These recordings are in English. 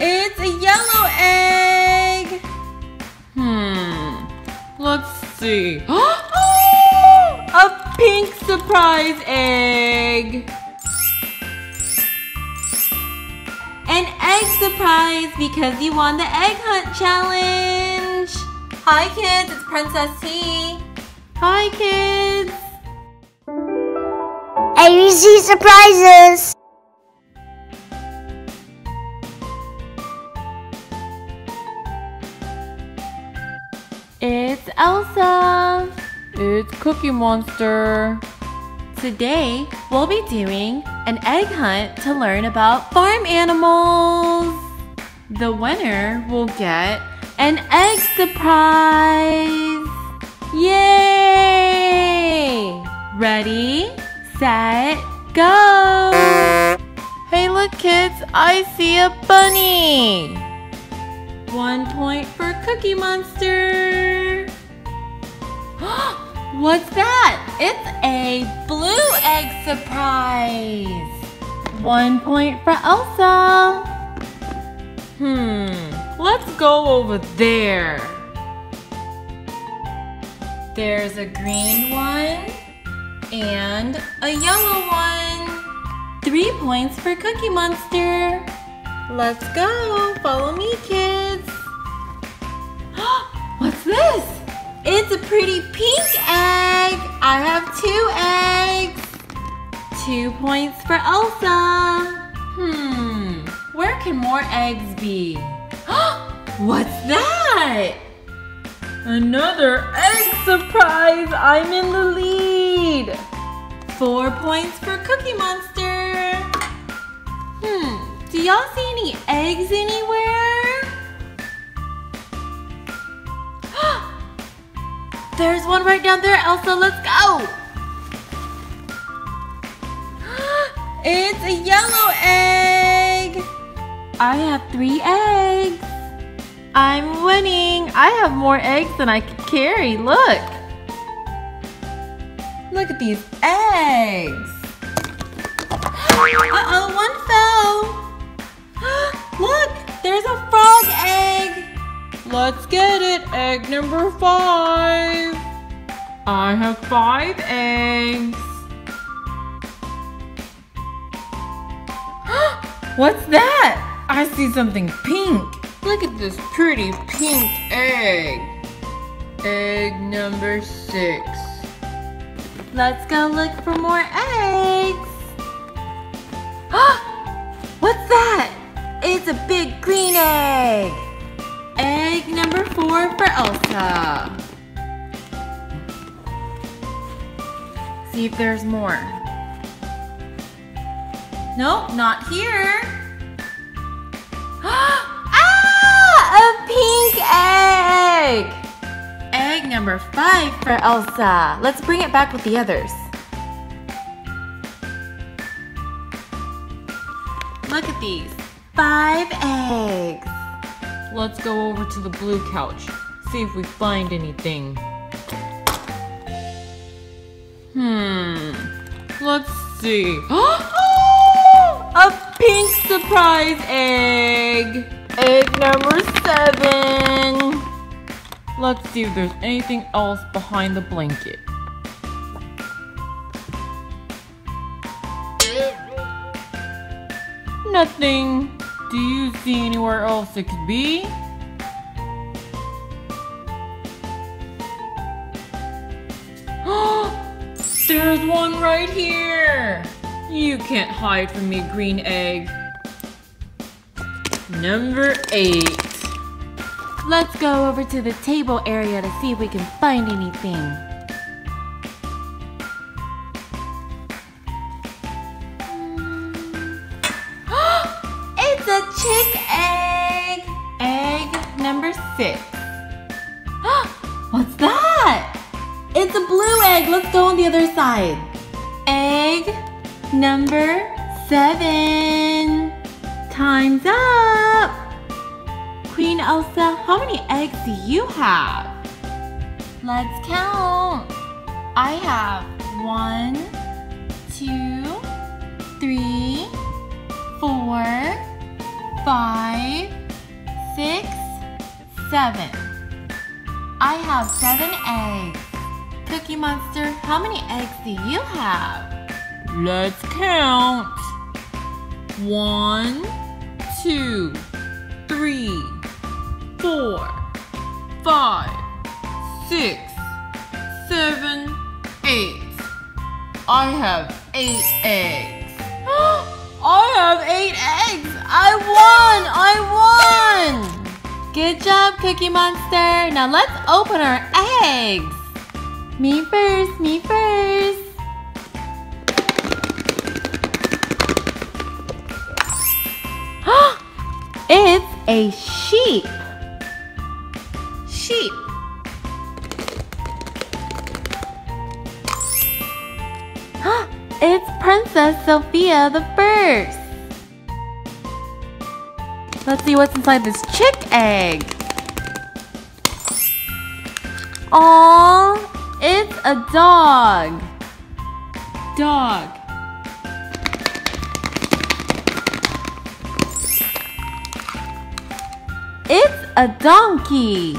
It's a yellow egg. Hmm. Let's see. a pink surprise egg. An egg surprise because you won the egg hunt challenge. Hi kids, it's Princess T. Hi kids. ABC surprises. Elsa. It's Cookie Monster. Today, we'll be doing an egg hunt to learn about farm animals. The winner will get an egg surprise. Yay! Ready, set, go! Hey look kids, I see a bunny! One point for Cookie Monster. What's that? It's a blue egg surprise. One point for Elsa. Hmm, let's go over there. There's a green one and a yellow one. Three points for Cookie Monster. Let's go. Follow me, kids. Pretty pink egg. I have two eggs. Two points for Elsa. Hmm, where can more eggs be? What's that? Another egg surprise. I'm in the lead. Four points for Cookie Monster. Hmm, do y'all see any eggs anywhere? There's one right down there, Elsa. Let's go. It's a yellow egg. I have three eggs. I'm winning. I have more eggs than I can carry. Look. Look at these eggs. Uh-oh, one fell. Look, there's a frog. Let's get it, egg number five. I have five eggs. What's that? I see something pink. Look at this pretty pink egg. Egg number six. Let's go look for more eggs. What's that? It's a big green egg. Egg number four for Elsa. See if there's more. Nope, not here. ah! A pink egg! Egg number five for Elsa. Let's bring it back with the others. Look at these. Five eggs. Let's go over to the blue couch. See if we find anything. Hmm. Let's see. A pink surprise egg. Egg number seven. Let's see if there's anything else behind the blanket. Nothing. Do you see anywhere else it could be? There's one right here! You can't hide from me, green egg. Number eight. Let's go over to the table area to see if we can find anything. Chick egg! Egg number six. What's that? It's a blue egg. Let's go on the other side. Egg number seven. Time's up. Queen Elsa, how many eggs do you have? Let's count. I have one, two, three, four, five, six, seven. I have seven eggs. Cookie Monster, how many eggs do you have? Let's count. One, two, three, four, five, six, seven, eight. I have eight eggs. I have eight eggs. I won. I won. Good job, Cookie Monster. Now let's open our eggs. Me first, me first. it's a sheep. Sofia the First. Let's see what's inside this chick egg. Aww, it's a dog. Dog. It's a donkey.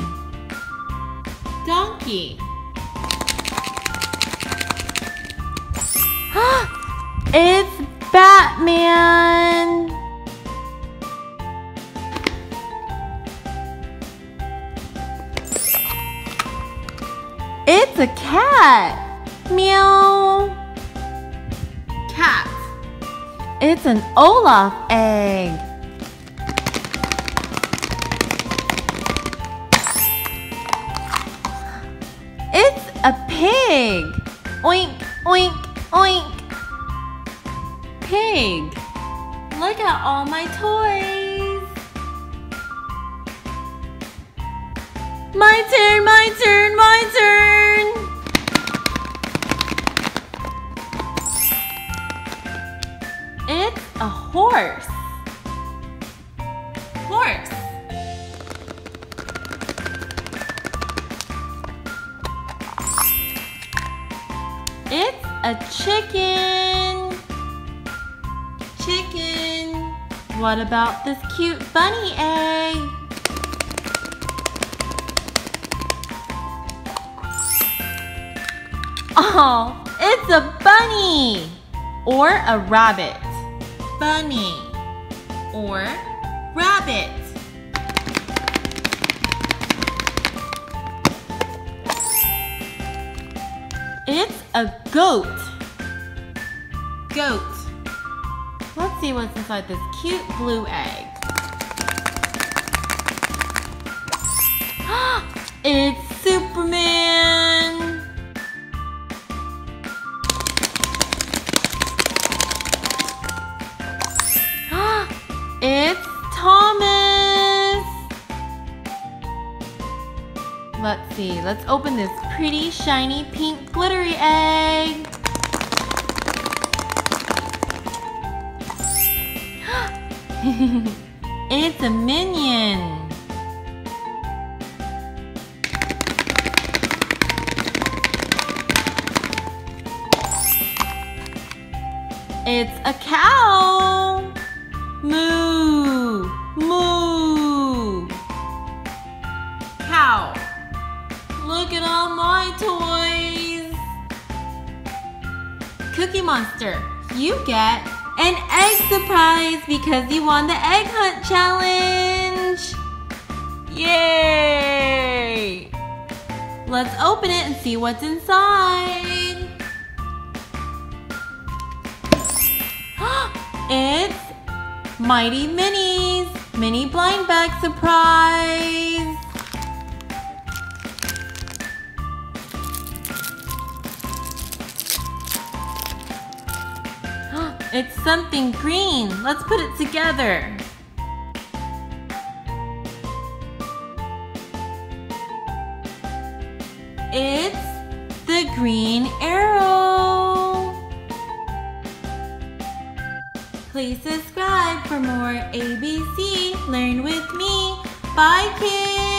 Donkey. it's Batman. It's a cat. Meow. Cat. It's an Olaf egg. It's a pig. Oink, oink, oink. Pig. Look at all my toys. My turn, my turn, my turn. It's a horse. Horse. It's a chicken. What about this cute bunny egg? Oh, it's a bunny or a rabbit. Bunny or rabbit. It's a goat. Goat. See what's inside this cute blue egg. it's Superman. it's Thomas. Let's see. Let's open this pretty, shiny, pink, glittery egg. it's a minion. It's a cow. Moo, moo. Cow. Look at all my toys. Cookie Monster, you get an egg surprise because you won the egg hunt challenge. Yay! Let's open it and see what's inside. it's Mighty Minis mini blind bag surprise. It's something green. Let's put it together. It's the green arrow. Please subscribe for more ABC Learn with me. Bye kids!